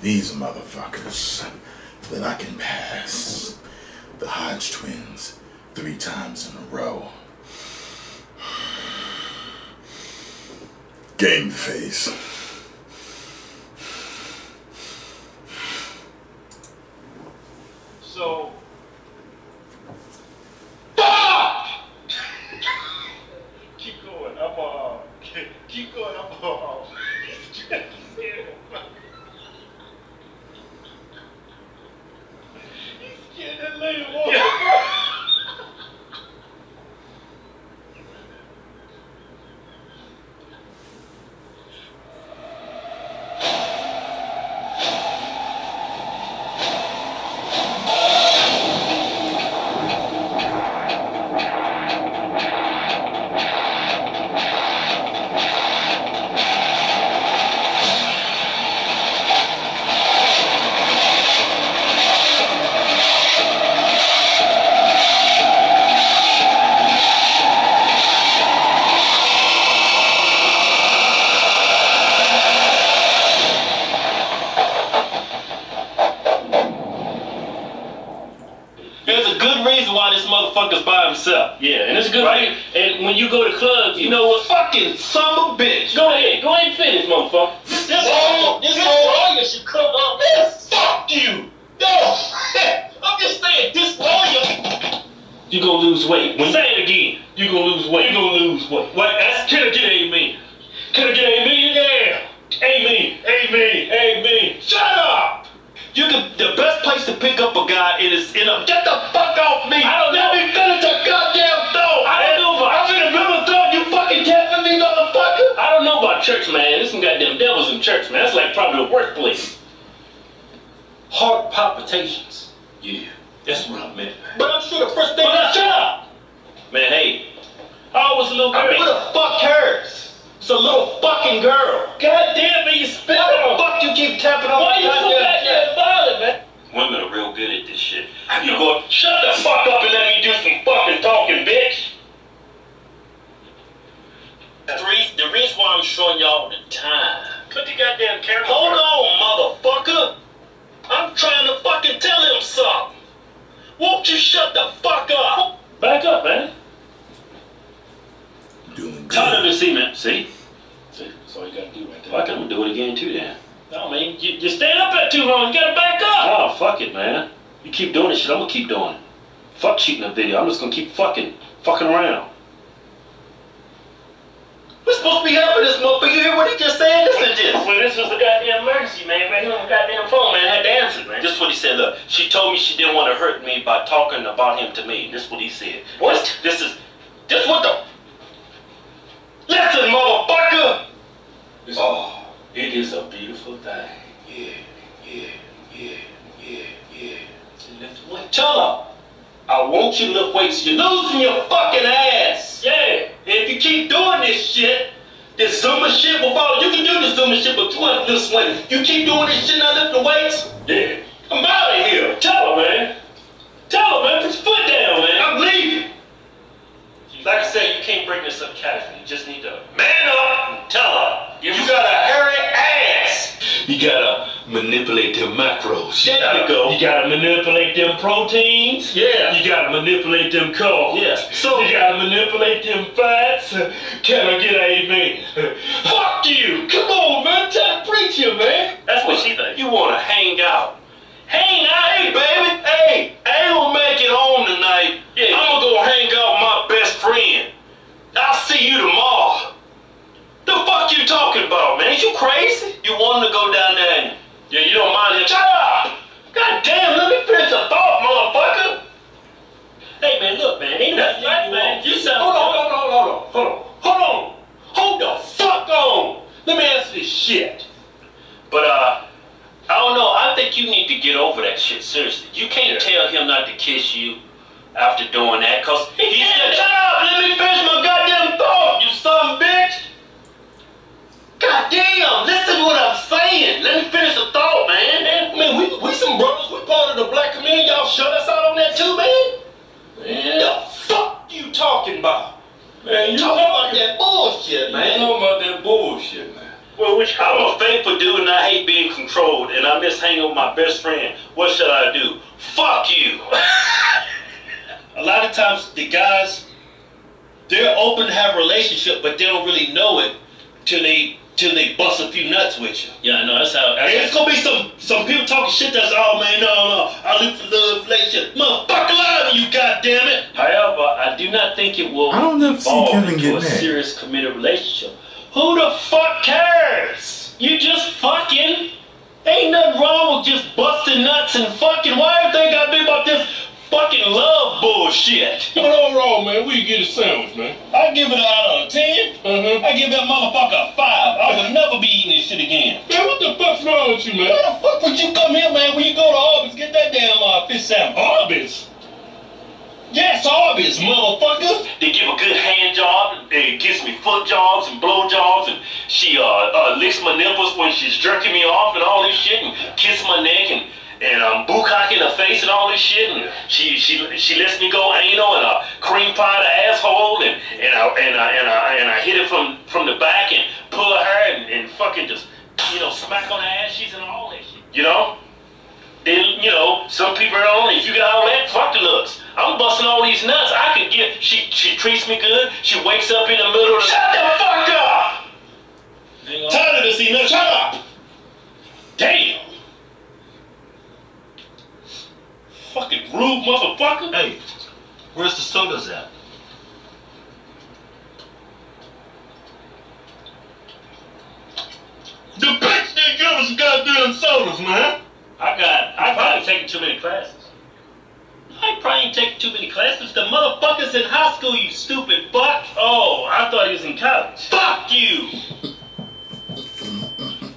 These motherfuckers that I can pass the Hodge twins three times in a row. Game face. Motherfucker's by himself. Yeah, and it's good. Right. And when you go to clubs, you know what? Fucking son of a bitch. Go ahead, go ahead and finish, motherfucker. This whole, this whole lawyer should come up. Man, fuck you. No, I'm just saying, this lawyer. You gonna lose weight. When Say it again. you gonna lose weight. You gonna lose weight. What? That's can I get amen? Can I get amen? Yeah. Amen. Amen. Shut up. You can. The best place to pick up a guy is in a. Get the fuck off me. I don't Let know. me finish the goddamn thought. I don't know about- I'm in the middle of thought. You fucking tapping me, motherfucker. I don't know about church, man. There's some goddamn devils in church, man. That's like probably the worst place. Heart palpitations. Yeah, that's what I meant. But I'm sure the first thing. But, uh, shut up. Man, hey, I was a little girl? I mean, who the fuck cares? It's a little fucking girl. God damn, man, you spit Why the fuck you keep tapping on Why my you so goddamn goddamn chest? violent, man? Women are real good at this shit. You go, shut the fuck up and let me do some fucking talking, bitch. The reason, the reason why I'm showing y'all the time. Put the goddamn camera. Hold on, motherfucker. I'm trying to fucking tell him something. Won't you shut the fuck up? Back up, man. Doing Tell them good. to see, man. See? See? That's all you gotta do right there. Fuck it, I'm gonna do it again too, then. No, man, you, you stand up there too long. You gotta back up. Fuck it, man. You keep doing this shit, I'm gonna keep doing it. Fuck shooting a video. I'm just gonna keep fucking, fucking around. We're supposed to be helping this motherfucker. You hear what he just said? Listen to this. Well, this was a goddamn emergency, man. Right here on the goddamn phone, man. I had to answer, man. This is what he said. Look, she told me she didn't want to hurt me by talking about him to me. This is what he said. What? This, this is. This what the. Listen, motherfucker. Oh, it is a beautiful thing. Yeah, yeah, yeah, yeah, yeah. Lift weight. Tell her. I want you to lift weights. You're losing your fucking ass. Yeah. If you keep doing this shit, this Zumba shit will follow. You can do the Zumba shit, but you want to lift weights. You keep doing this shit, not lift the weights. Yeah. I'm out of here. Tell her, man. Tell her, man. Put your foot down, man. I'm leaving. Like I said, you can't bring this up casually. You just need to. Man up and tell her. Give you me- You gotta manipulate them macros. There you go. You gotta manipulate them proteins. Yeah. You gotta manipulate them carbs. Yeah. So you gotta manipulate them fats. Can I get an amen? Fuck you. Come on, man. Tell the preacher, man. That's what she thinks. You want to hang out. Hang out, hey, baby. Hey, I ain't gonna make it home tonight. Yeah. I'm gonna go hang out with my best friend. I'll see you tomorrow. The fuck you talking man? You crazy? You want to go down there and... Yeah, you don't mind him? Shut up! God damn, let me finish a thought, motherfucker. Hey man, look man, ain't nothing Right, you man. You sound... Hold on, hold on, hold on, hold on, hold on. Hold the fuck on. Let me answer this shit. But, uh... I don't know. I think you need to get over that shit. Seriously, you can't tell him not to kiss you after doing that, cause he said, "Shut up! Let me finish my goddamn thought, you son of a bitch." God. Listen to what I'm saying. Let me finish the thought, man. Man, man, we, we some brothers. We part of the black community. Y'all shut us out on that too, man. Man, The fuck you talking about? man you talking know about that bullshit, Man, man. talking about that bullshit, man. Well, which I'm a faithful dude and I hate being controlled and I miss hanging with my best friend. What should I do? Fuck you. a lot of times the guys they're open to have a relationship, but they don't really know it till they till they bust a few nuts with you. Yeah, I know. That's how. And it's gonna be some some people talking shit that's oh man no no I look for love relationship motherfucker love you goddamn it. However, I do not think it will I don't never see evolve Kevin into get a mad. serious committed relationship. Who the fuck cares? You just fucking. Ain't nothing wrong with just busting nuts and fucking. Why everything gotta be about this fucking love bullshit? But overall, man, we get a sandwich, man. I give it out of ten. Uh-huh. I give that motherfucker a five. I would never be eating this shit again. Man, what the fuck's wrong with you, man? Why the fuck would you come here, man, when you go to Arby's, get that damn uh, fish sandwich? Arby's. Yes, Arby's, motherfucker. they give a good hand job, They gives me foot jobs and blow jobs, and she uh, uh, licks my nipples when she's jerking me off and all this shit, and kiss my neck and and um, bukkake in her face and all this shit, and she she she lets me go anal and uh, cream pie the asshole, and and I and I and I and I hit it from from the back and pull her and, and fucking just you know smack on her ass she's and all that shit, you know. Then you know some people are on. If you got all that, fuck the looks. I'm busting all these nuts. I could get. She she treats me good. She wakes up in the middle of the. Shut the fuck up! Tired of this, enough. Shut up. Damn. Fucking rude motherfucker. Hey, where's the sodas at? The bitch didn't give us goddamn sodas, man. I got. I probably taking too many classes. I probably ain't taking too many classes. The motherfucker's in high school, you stupid fuck. Oh, I thought he was in college. Fuck you!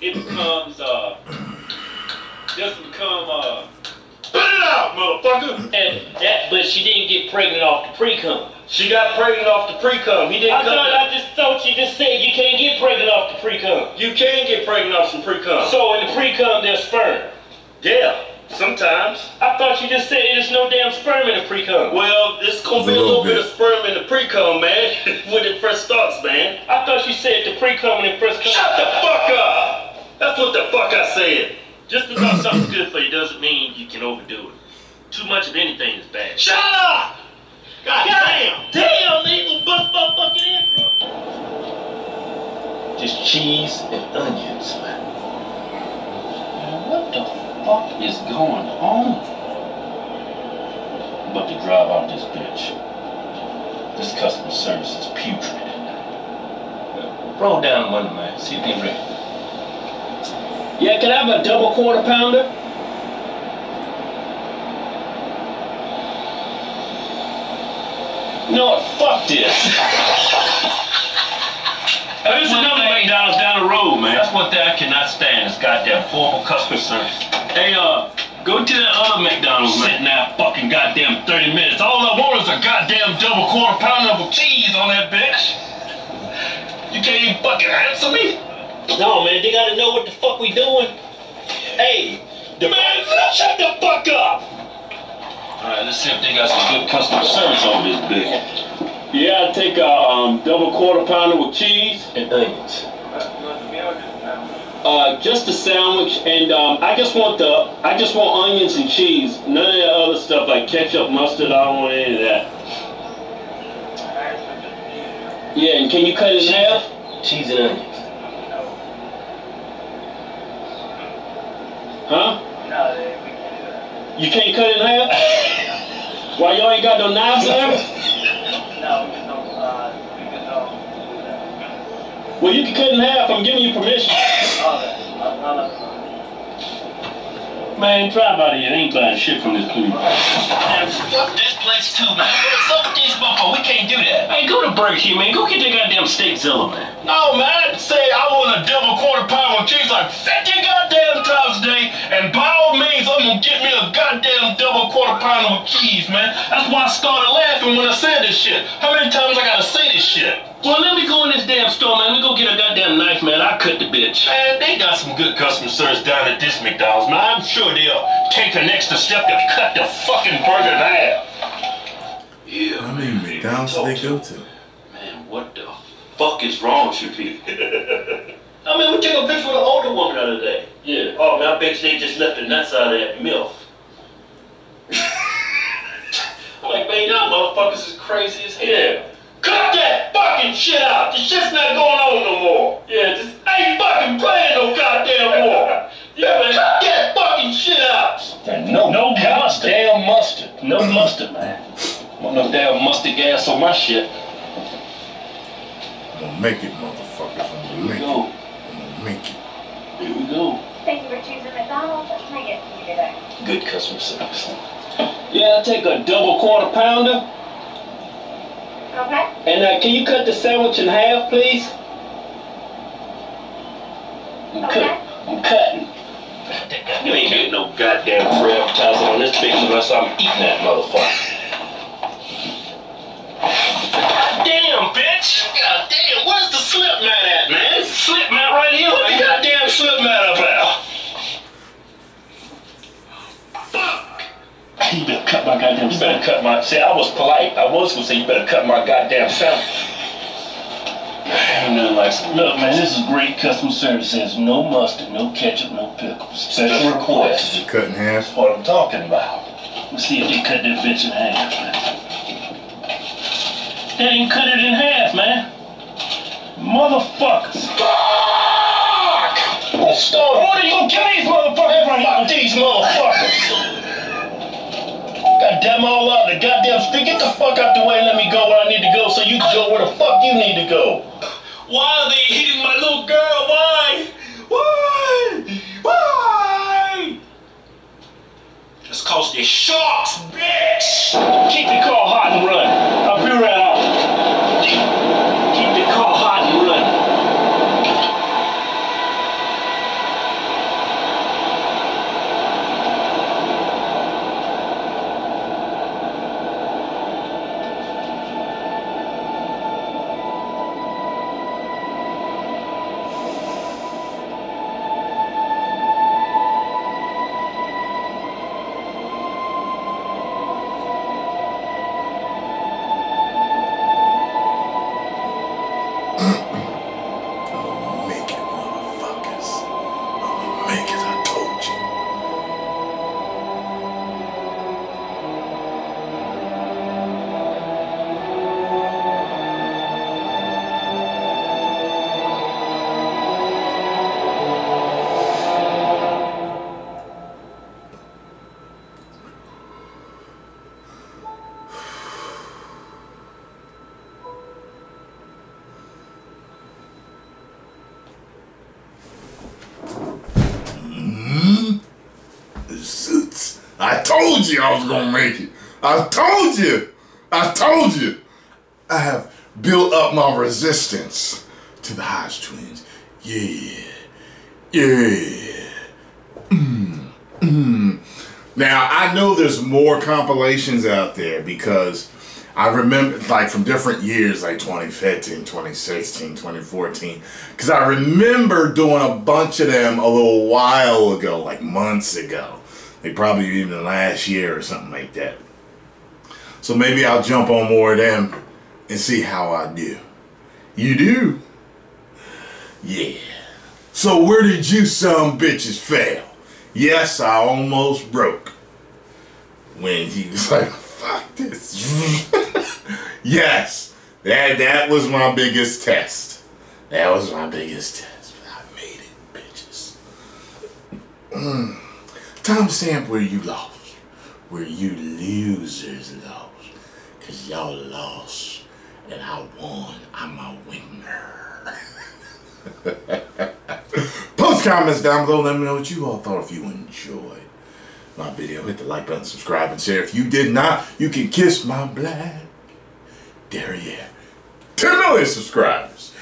It becomes uh, just become uh. Put it out, motherfucker. And that, but she didn't get pregnant off the pre-cum. She got pregnant off the pre-cum. He didn't I cut thought. I just thought you just said you can't get pregnant off the pre-cum. You can get pregnant off some pre-cum. So in the pre-cum there's sperm. yeah, sometimes. I thought you just said there's no damn sperm in the pre-cum. Well, it's gonna be a A little little bit bit. of sperm in the pre-cum, man, when it first starts, man. I thought you said the pre-cum when it first comes. Shut the fuck up! That's what the fuck I said. Just because something's good for you doesn't mean you can overdo it. Too much of anything is bad. Shut up! God damn! Damn, they gonna bust my fucking intro. Just cheese and onions, man. Man, what the fuck is going on? I'm about to drive out this bitch. This customer service is putrid. Roll down the money, man. See if they ready. Yeah, can I have a double quarter pounder? No, fuck this. There's another McDonald's down the road, man. That's one thing I cannot stand is goddamn horrible customer service. Hey, uh, go to that other McDonald's, man. Sitting there fucking goddamn 30 minutes. All I want is a goddamn double quarter pounder of cheese on that bitch. You can't even fucking answer me? No, man, they gotta know what the fuck we doing. Hey, the man, shut the fuck up! Alright, let's see if they got some good customer service on this bitch. Yeah, I'll take a um, double quarter pounder with cheese and onions. Uh, just a sandwich, and um, I just want the, I just want onions and cheese. None of that other stuff like ketchup, mustard. I don't want any of that. Yeah, and can you cut it in half? Cheese and onions. Huh? No, we can't. You can't cut it in half? Why y'all ain't got no knives there? Well, you can cut it in half. I'm giving you permission. Man, drive out of here. Ain't buying shit from this place. Man, fuck this place too, man. This? We can't do that. Hey, go to Burger King, man. Go get that goddamn Steakzilla, man. No, man. Say I want a double quarter pound with cheese like 50 goddamn times a day, and by all means, I'm gonna get me a goddamn double quarter pounder with cheese, man. That's why I started laughing when I said this shit. How many times I gotta say this shit? Well, let me go in this damn store, man. Let me go get a goddamn knife, man. I cut the bitch. Man, they got some good customer service down at this McDonald's, man. I'm sure they'll take an extra step to cut the fucking burger in half. Yeah, How many man, McDonald's talk they to go me. to? Man, what the fuck is wrong with you people? I mean, we took a picture with an older woman the other day. Yeah. Oh, man, I bet they just left the nuts out of that MILF. I'm like, man, y'all motherfuckers is crazy as hell. Cut that fucking shit out. The shit's not going on no more. Yeah, just ain't fucking playing no goddamn more. Yeah, man, cut that fucking shit out. No, no goddamn mustard. No mustard, man. Want no damn mustard gas on my shit. I'm gonna make it, motherfuckers. I'm gonna we make it. go. I'm gonna make it. Here we go. Thank you for choosing McDonald's. What can I get for you today? Good customer service. Yeah, I'll take a double quarter pounder. Okay. And uh, can you cut the sandwich in half, please? I'm, Okay. cut, I'm cutting. You ain't getting no goddamn free advertising on this picture unless I'm eating that motherfucker. Damn, bitch! God damn, where's the slip mat at, man? Slip mat right here. What the goddamn slip mat about? Fuck! You better cut my goddamn. You better cut my. See, I was polite. I was gonna say you better cut my goddamn sandwich. And then like, look, man, this is great customer service. There's no mustard, no ketchup, no pickles. Special request. Cut in half. That's what I'm talking about. Let's see if they cut that bitch in half, man. They didn't cut it in half, man. Motherfuckers. Fuck! Stop. What are you gonna kill these motherfuckers? Fuck these motherfuckers. Goddamn all out the goddamn street. Get the fuck out the way and let me go where I need to go so you can go where the fuck you need to go. Why are they hitting my little girl? Why? Why? Why? It's cause they're sharks, bitch! Keep the car hot and run. I told you I was gonna make it. I told you. I told you. I have built up my resistance to the Hodge twins. Yeah. Yeah. Mm. Mm. Now I know there's more compilations out there because I remember like from different years like 2015, 2016, 2014 cuz I remember doing a bunch of them a little while ago, like months ago. Probably even last year or something like that. So maybe I'll jump on more of them and see how I do. You do? Yeah. So where did you some bitches fail? Yes, I almost broke. When he was like, fuck this. yes, that that was my biggest test. That was my biggest test. But I made it, bitches. Timestamp where you lost. Where you losers lost. Cause y'all lost. And I won. I'm a winner. Post comments down below. Let me know what you all thought if you enjoyed my video. Hit the like button, subscribe, and share. If you did not, you can kiss my black Dare derriere. 10 million subscribers.